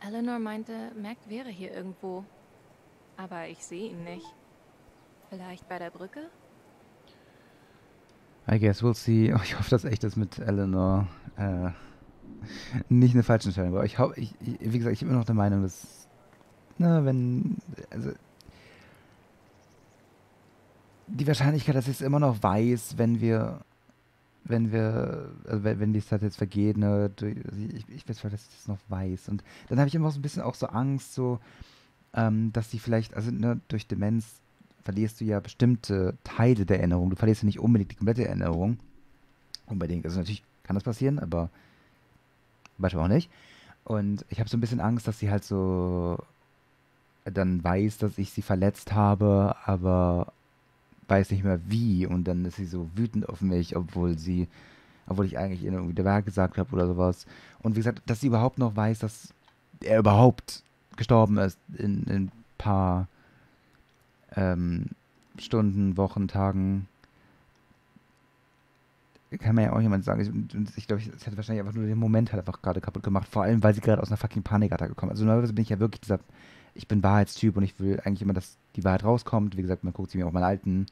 Eleanor meinte, Mac wäre hier irgendwo. Aber ich sehe ihn nicht. Vielleicht bei der Brücke? I guess we'll see. Oh, ich hoffe, dass echt das mit Eleanor äh, nicht eine falsche Entscheidung war. Ich, ich, wie gesagt, ich bin immer noch der Meinung, dass, na, wenn, also, die Wahrscheinlichkeit, dass ich es immer noch weiß, wenn wir, wenn wir, also wenn, wenn die Zeit jetzt vergeht, ne, ich, ich weiß, dass ich das noch weiß. Und dann habe ich immer so ein bisschen auch so Angst, so, ähm, dass die vielleicht, also ne, durch Demenz verlierst du ja bestimmte Teile der Erinnerung. Du verlierst ja nicht unbedingt die komplette Erinnerung. Unbedingt. Also natürlich kann das passieren, aber manchmal auch nicht. Und ich habe so ein bisschen Angst, dass sie halt so dann weiß, dass ich sie verletzt habe, aber weiß nicht mehr wie. Und dann ist sie so wütend auf mich, obwohl sie, obwohl ich eigentlich irgendwie der Wahrheit gesagt habe oder sowas. Und wie gesagt, dass sie überhaupt noch weiß, dass er überhaupt gestorben ist in, in ein paar ähm, Stunden, Wochen, Tagen. Kann man ja auch jemand sagen. Ich, ich glaube, es hätte wahrscheinlich einfach nur den Moment halt einfach gerade kaputt gemacht. Vor allem, weil sie gerade aus einer fucking Panikattacke kommt. Also normalerweise bin ich ja wirklich dieser, ich bin Wahrheitstyp und ich will eigentlich immer, dass die Wahrheit rauskommt. Wie gesagt, man guckt sich mir auch meine alten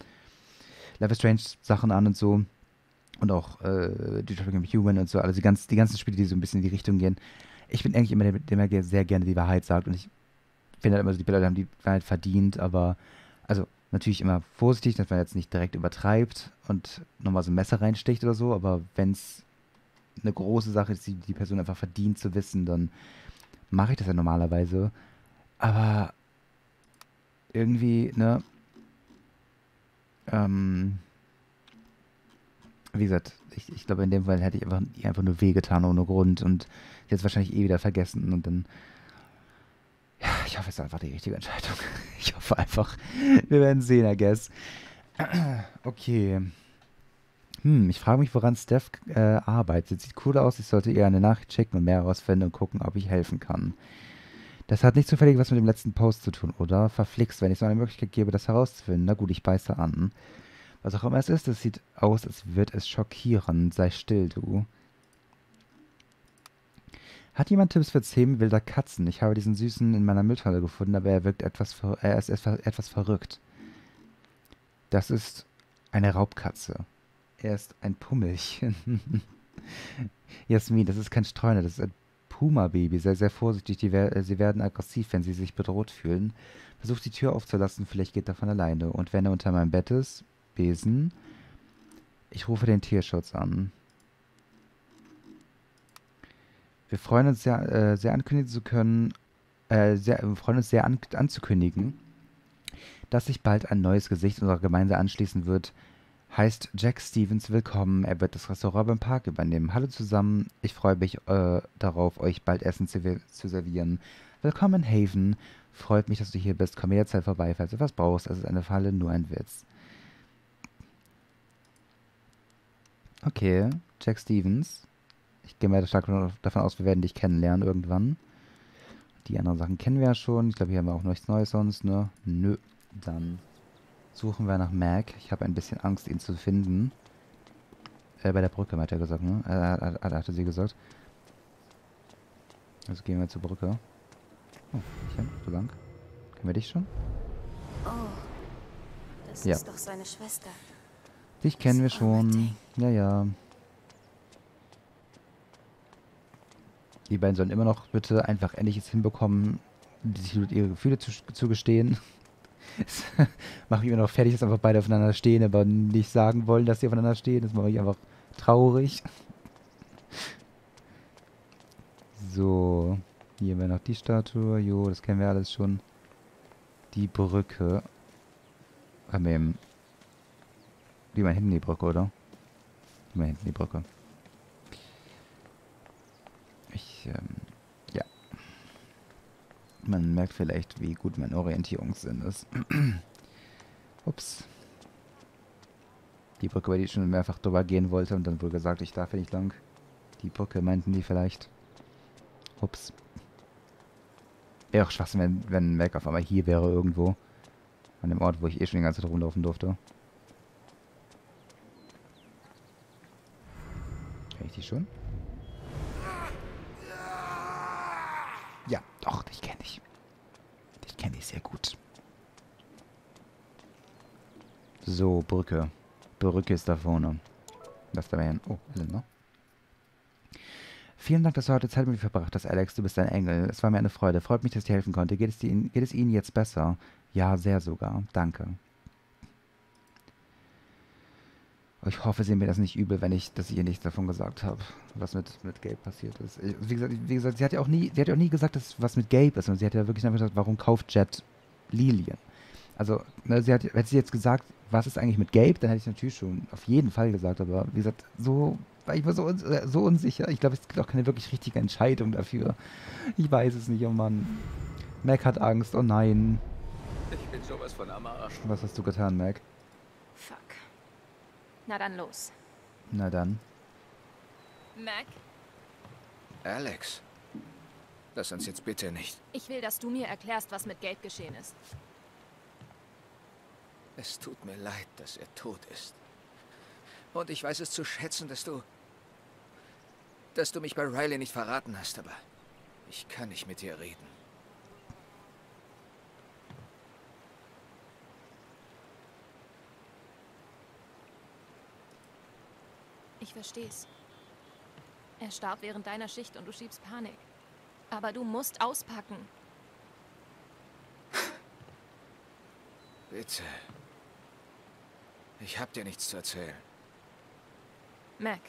Level Strange Sachen an und so. Und auch äh, Detroit Human und so. Also die, ganz, die ganzen Spiele, die so ein bisschen in die Richtung gehen. Ich bin eigentlich immer der, der sehr gerne die Wahrheit sagt. Und ich finde halt immer so, die Bilder haben die Wahrheit verdient, aber also natürlich immer vorsichtig, dass man jetzt nicht direkt übertreibt und nochmal so ein Messer reinsticht oder so, aber wenn es eine große Sache ist, die die Person einfach verdient zu wissen, dann mache ich das ja normalerweise. Aber irgendwie, ne? Ähm, wie gesagt, ich, ich glaube, in dem Fall hätte ich einfach, einfach nur wehgetan ohne Grund und jetzt wahrscheinlich eh wieder vergessen und dann ja, ich hoffe, es ist einfach die richtige Entscheidung. Ich hoffe einfach, wir werden sehen, I guess. Okay. Hm, ich frage mich, woran Steph äh, arbeitet. Sieht cool aus. Ich sollte ihr eine Nachricht schicken und mehr herausfinden und gucken, ob ich helfen kann. Das hat nicht zufällig was mit dem letzten Post zu tun, oder? Verflixt, wenn ich so eine Möglichkeit gebe, das herauszufinden. Na gut, ich beiße an. Was auch immer es ist, es sieht aus, als wird es schockieren. Sei still, du. Hat jemand Tipps für 10 wilder Katzen? Ich habe diesen Süßen in meiner Mülltonne gefunden, aber er wirkt etwas, er ist etwas verrückt. Das ist eine Raubkatze. Er ist ein Pummelchen. Jasmin, das ist kein Streuner, das ist ein Puma-Baby. Sei sehr vorsichtig, die, sie werden aggressiv, wenn sie sich bedroht fühlen. Versuch die Tür aufzulassen, vielleicht geht er von alleine. Und wenn er unter meinem Bett ist, Besen. Ich rufe den Tierschutz an. Wir freuen uns sehr, äh, sehr ankündigen zu können, äh, sehr, wir freuen uns sehr an, anzukündigen, dass sich bald ein neues Gesicht unserer Gemeinde anschließen wird. Heißt Jack Stevens willkommen. Er wird das Restaurant beim Park übernehmen. Hallo zusammen. Ich freue mich äh, darauf, euch bald Essen zu, zu, servieren. Willkommen, Haven. Freut mich, dass du hier bist. Komm jederzeit vorbei, falls du was brauchst. Es ist eine Falle, nur ein Witz. Okay, Jack Stevens. Ich gehe mal stark davon aus, wir werden dich kennenlernen irgendwann. Die anderen Sachen kennen wir ja schon. Ich glaube, hier haben wir auch nichts Neues sonst, ne? Nö. Dann suchen wir nach Mac. Ich habe ein bisschen Angst, ihn zu finden. Äh, bei der Brücke, hat er gesagt, ne? Äh, hat, hat, hatte sie gesagt. Also gehen wir zur Brücke. Oh, Mädchen, so lang. Kennen wir dich schon? Oh, das ja. ist doch seine Schwester. Dich kennen wir schon. Ja, ja. Die beiden sollen immer noch bitte einfach endlich jetzt hinbekommen, sich ihre Gefühle zu, zu gestehen. mache ich mir noch fertig, dass einfach beide aufeinander stehen, aber nicht sagen wollen, dass sie aufeinander stehen. Das mache ich einfach traurig. So, hier wir noch die Statue. Jo, das kennen wir alles schon. Die Brücke. Haben wir eben. Die mal hinten die Brücke, oder? Die mal hinten die Brücke. Ich, ähm. Man merkt vielleicht, wie gut mein Orientierungssinn ist. Ups. Die Brücke, über die ich schon mehrfach drüber gehen wollte und dann wohl gesagt, ich darf hier nicht lang. Die Brücke meinten die vielleicht. Ups. Wäre auch schwach, wenn, wenn Mac auf einmal hier wäre irgendwo. An dem Ort, wo ich eh schon die ganze Zeit rumlaufen durfte. Kann ich die schon? Ja, doch, ich kenne sehr gut. So, Brücke. Brücke ist da vorne. Das da wäre Oh, Elena. Vielen Dank, dass du heute Zeit mit mir verbracht hast, Alex. Du bist ein Engel. Es war mir eine Freude. Freut mich, dass ich dir helfen konnte. Geht es, dir, geht es Ihnen jetzt besser? Ja, sehr sogar. Danke. Ich hoffe, sie mir das nicht übel, wenn ich, dass ich ihr nichts davon gesagt habe, was mit, mit Gabe passiert ist. Wie gesagt, wie gesagt, sie hat ja auch nie, sie hat ja auch nie gesagt, dass was mit Gabe ist. Und sie hat ja wirklich einfach gesagt, warum kauft Jet Lilien? Also, ne, sie hat, hätte sie jetzt gesagt, was ist eigentlich mit Gabe, dann hätte ich natürlich schon auf jeden Fall gesagt, aber wie gesagt, so, weil ich war so, äh, so unsicher. Ich glaube, es gibt auch keine wirklich richtige Entscheidung dafür. Ich weiß es nicht, oh Mann. Mac hat Angst, oh nein. Ich bin sowas von am Arsch. Was hast du getan, Mac? Na dann los. Na dann. Mac, Alex. Lass uns jetzt bitte nicht. ich will, dass du mir erklärst, was mit Gabe geschehen ist. Es tut mir leid, dass er tot ist. Und ich weiß es zu schätzen, dass du... dass du mich bei Riley nicht verraten hast, aber ich kann nicht mit dir reden. Ich versteh's. Er starb während deiner Schicht und du schiebst Panik. Aber du musst auspacken. Bitte. Ich hab dir nichts zu erzählen. Mac,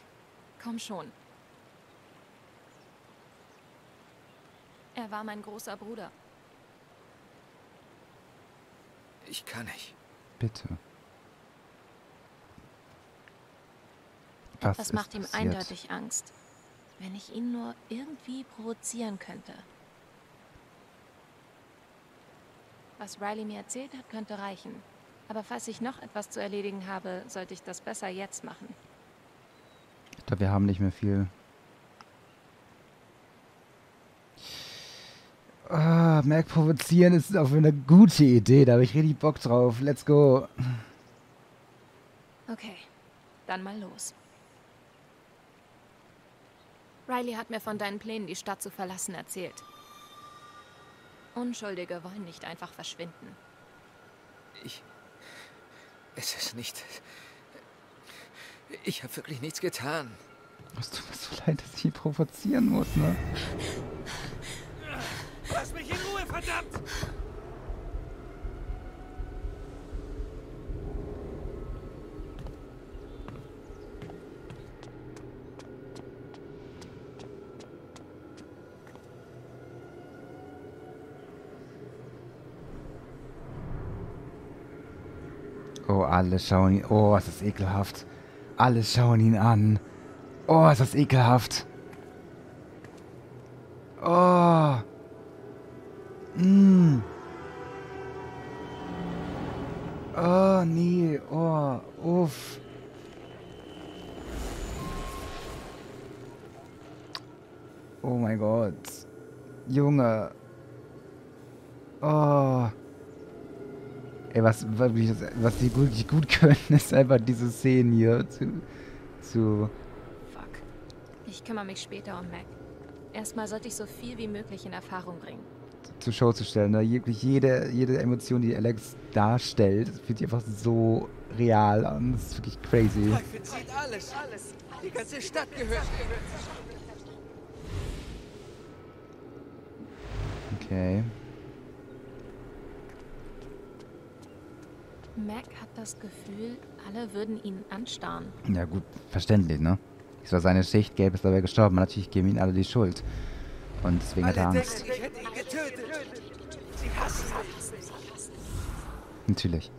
komm schon. Er war mein großer Bruder. Ich kann nicht. Bitte. Was Das macht ihm passiert? eindeutig Angst. Wenn ich ihn nur irgendwie provozieren könnte. Was Riley mir erzählt hat, könnte reichen. Aber falls ich noch etwas zu erledigen habe, sollte ich das besser jetzt machen. Ich glaube, wir haben nicht mehr viel. Ah, Mac provozieren ist auf eine gute Idee. Da habe ich richtig Bock drauf. Let's go. Okay, dann mal los. Riley hat mir von deinen Plänen, die Stadt zu verlassen, erzählt. Unschuldige wollen nicht einfach verschwinden. Ich... Es ist nicht... Ich habe wirklich nichts getan. Es tut mir so leid, dass ich ihn provozieren muss, ne? Lass mich in Ruhe, verdammt! Alle schauen ihn. Oh, ist das ekelhaft. Alle schauen ihn an. Oh, ist das ekelhaft. Oh. Mm. Oh, nee. Oh, uff. Oh mein Gott. Junge. Oh. Ey, was, was, was die wirklich gut können, ist einfach diese Szenen hier zu, zu Fuck. Ich kümmere mich später um Mac. Erstmal sollte ich so viel wie möglich in Erfahrung bringen. zur Show zu stellen. Ne? Wirklich jede, jede Emotion, die Alex darstellt, fühlt sich einfach so real an. Das ist wirklich crazy. Zieht alles. Die ganze Stadt gehört. Okay. Mac hat das Gefühl, alle würden ihn anstarren. Ja gut, verständlich, ne? Es war seine Schicht, Gabe ist dabei gestorben. Natürlich geben ihm alle die Schuld. Und deswegen hat er Alle Angst. denken, ich hätte ihn getötet. Sie hassen mich. Natürlich.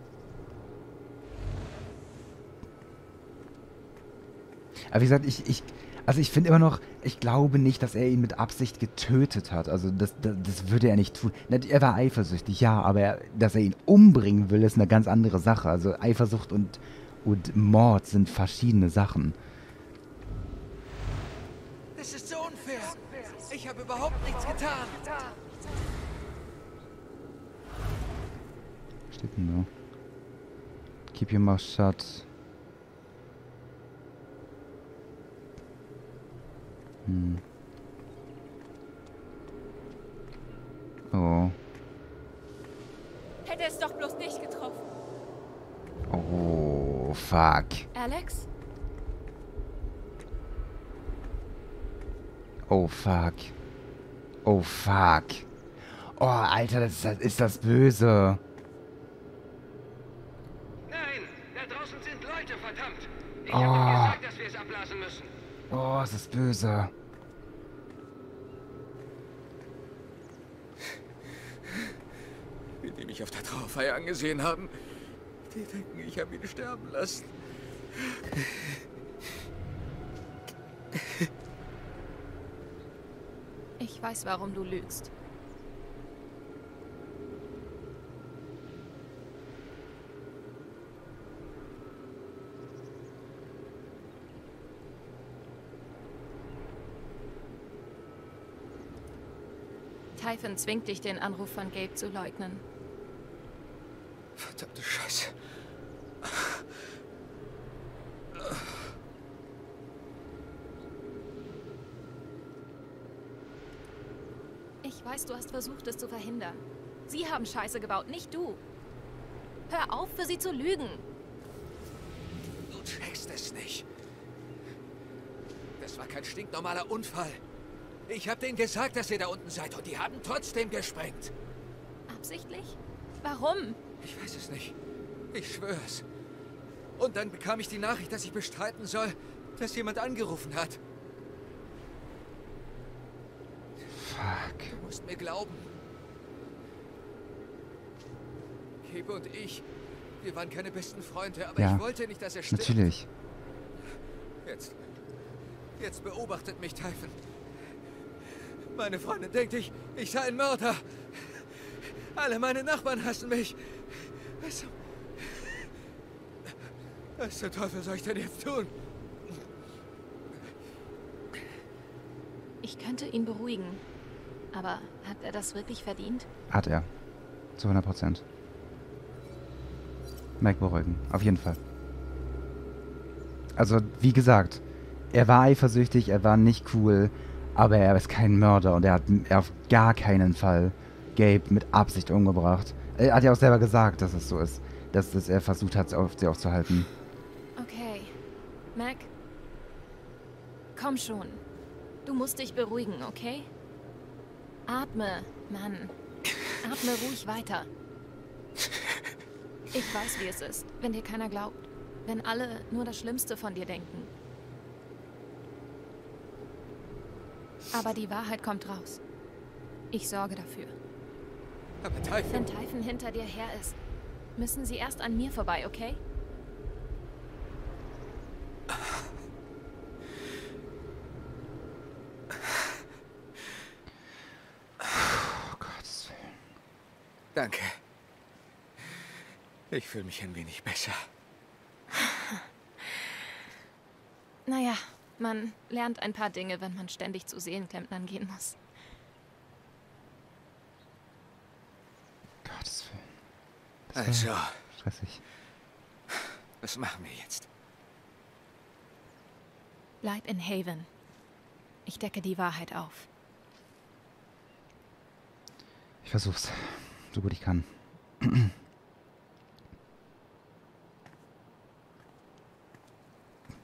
Aber wie gesagt, ich, ich, also ich finde immer noch, ich glaube nicht, dass er ihn mit Absicht getötet hat. Also das, das, das würde er nicht tun. Er war eifersüchtig, ja, aber er, dass er ihn umbringen will, ist eine ganz andere Sache. Also Eifersucht und, und Mord sind verschiedene Sachen. Das ist so unfair. Ich habe überhaupt nichts getan. Steht denn da? Keep your mouth shut. Hm. Oh. Hätte es doch bloß nicht getroffen. Oh, fuck. Alex? Oh, fuck. Oh, fuck. Oh, Alter, das, das ist das Böse. Nein, da draußen sind Leute, verdammt. Ich oh. habe gesagt, dass wir es ablassen müssen. Oh, es ist böse. Die, die mich auf der Trauerfeier angesehen haben, die denken, ich habe ihn sterben lassen. Ich weiß, warum du lügst. Typhon zwingt dich, den Anruf von Gabe zu leugnen. Verdammte Scheiße. Ich weiß, du hast versucht, es zu verhindern. Sie haben Scheiße gebaut, nicht du. Hör auf, für sie zu lügen. Du checkst es nicht. Das war kein stinknormaler Unfall. Ich habe denen gesagt, dass ihr da unten seid und die haben trotzdem gesprengt. Absichtlich? Warum? Ich weiß es nicht. Ich schwör's. Und dann bekam ich die Nachricht, dass ich bestreiten soll, dass jemand angerufen hat. Fuck. Du musst mir glauben. Kebe und ich, wir waren keine besten Freunde, aber Ja, ich wollte nicht, dass er stirbt. Natürlich. Jetzt. Jetzt beobachtet mich Typhon. Meine Freundin denkt, ich, ich sei ein Mörder. Alle meine Nachbarn hassen mich. Was zum... Was zum Teufel soll ich denn jetzt tun? Ich könnte ihn beruhigen. Aber hat er das wirklich verdient? Hat er. Zu 100 Prozent. Mac beruhigen. Auf jeden Fall. Also, wie gesagt, er war eifersüchtig, er war nicht cool, aber er ist kein Mörder und er hat er auf gar keinen Fall Gabe mit Absicht umgebracht. Er hat ja auch selber gesagt, dass es so ist. Dass, dass er versucht hat, auf sie aufzuhalten. Okay. Mac? Komm schon. Du musst dich beruhigen, okay? Atme, Mann. Atme ruhig weiter. Ich weiß, wie es ist, wenn dir keiner glaubt. Wenn alle nur das Schlimmste von dir denken. Aber die Wahrheit kommt raus. Ich sorge dafür. Aber Typhon, Wenn Typhon hinter dir her ist, müssen sie erst an mir vorbei, okay? Oh Gott. danke. Ich fühle mich ein wenig besser. Naja, man lernt ein paar Dinge, wenn man ständig zu Seelenklempnern gehen muss. Gottes Willen. Also, Stressig. was machen wir jetzt? Bleib in Haven. Ich decke die Wahrheit auf. Ich versuch's. So gut ich kann.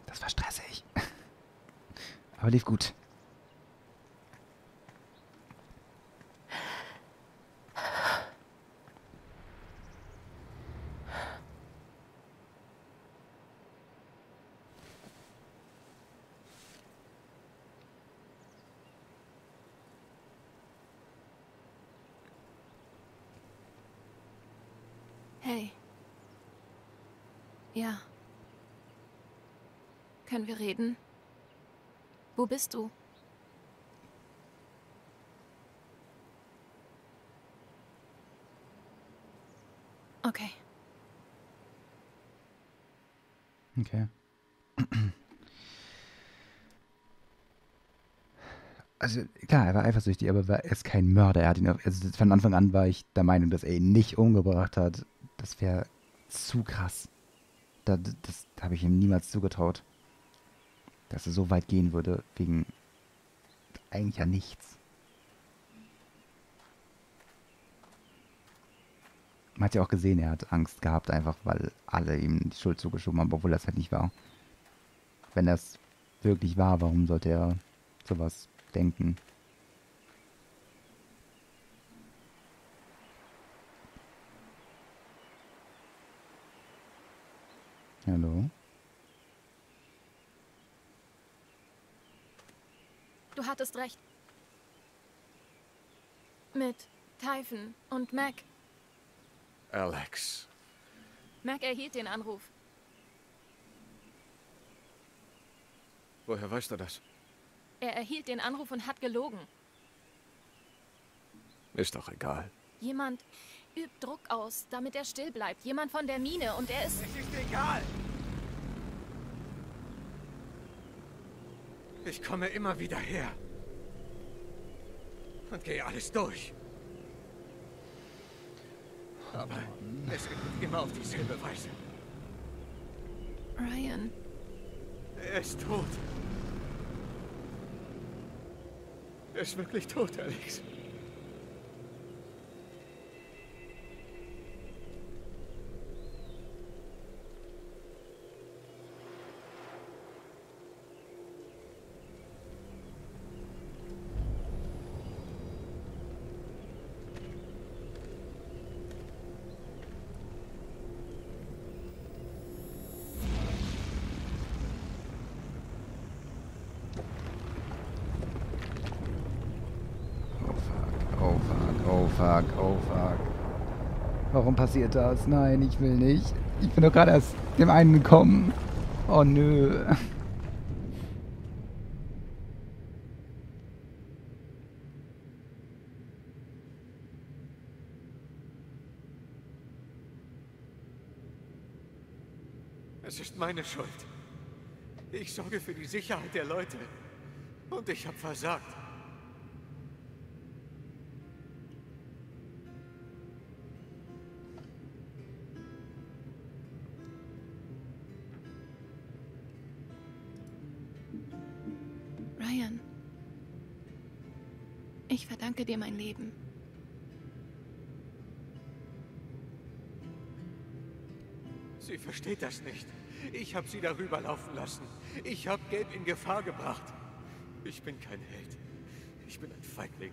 Das war stressig. Aber lief gut. Hey. Ja. Können wir reden? Wo bist du? Okay. Okay. Also klar, er war eifersüchtig, aber war- er ist kein Mörder. Er hat ihn auf, also von Anfang an war ich der Meinung, dass er ihn nicht umgebracht hat. Das wäre zu krass. Da, das habe ich ihm niemals zugetraut. Dass er so weit gehen würde, wegen eigentlich ja nichts. Man hat ja auch gesehen, er hat Angst gehabt, einfach weil alle ihm die Schuld zugeschoben haben, obwohl das halt nicht war. Wenn das wirklich war, warum sollte er sowas denken? Hallo? Du hattest recht. Mit Typhon und Mac. Alex. Mac erhielt den Anruf. Woher weißt du das? Er erhielt den Anruf und hat gelogen. Ist doch egal. Jemand übt Druck aus, damit er still bleibt. Jemand von der Mine und er ist... Es ist egal. Ich komme immer wieder her. Und gehe alles durch. Aber es endet immer auf dieselbe Weise. Ryan, Er ist tot. Er ist wirklich tot, Alex. Oh fuck, oh fuck, oh fuck. Warum passiert das? Nein, ich will nicht. Ich bin doch gerade erst dem einen gekommen. Oh nö. Es ist meine Schuld. Ich sorge für die Sicherheit der Leute. Und ich habe versagt. Verdanke dir mein Leben. Sie versteht das nicht. Ich habe sie darüber laufen lassen. Ich habe Gabe in Gefahr gebracht. Ich bin kein Held. Ich bin ein Feigling.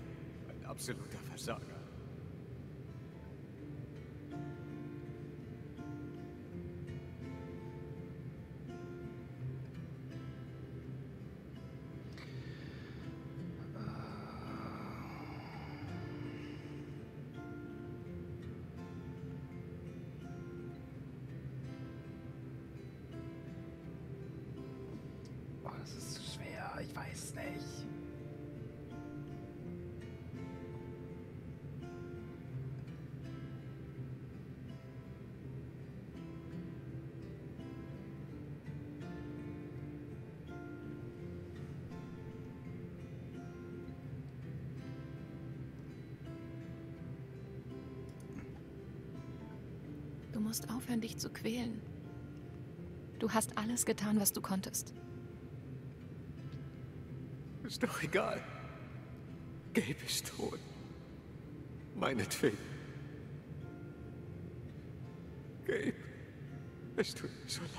Ein absoluter Versager. Musst aufhören, dich zu quälen. Du hast alles getan, was du konntest. Ist doch egal. Gabe ist tot. Meinetwegen. Gabe, es tut mir so leid.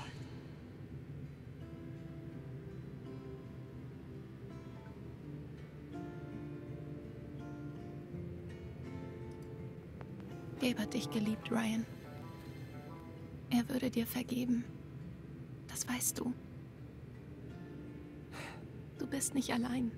Gabe hat dich geliebt, Ryan. Er würde dir vergeben. Das weißt du. Du bist nicht allein.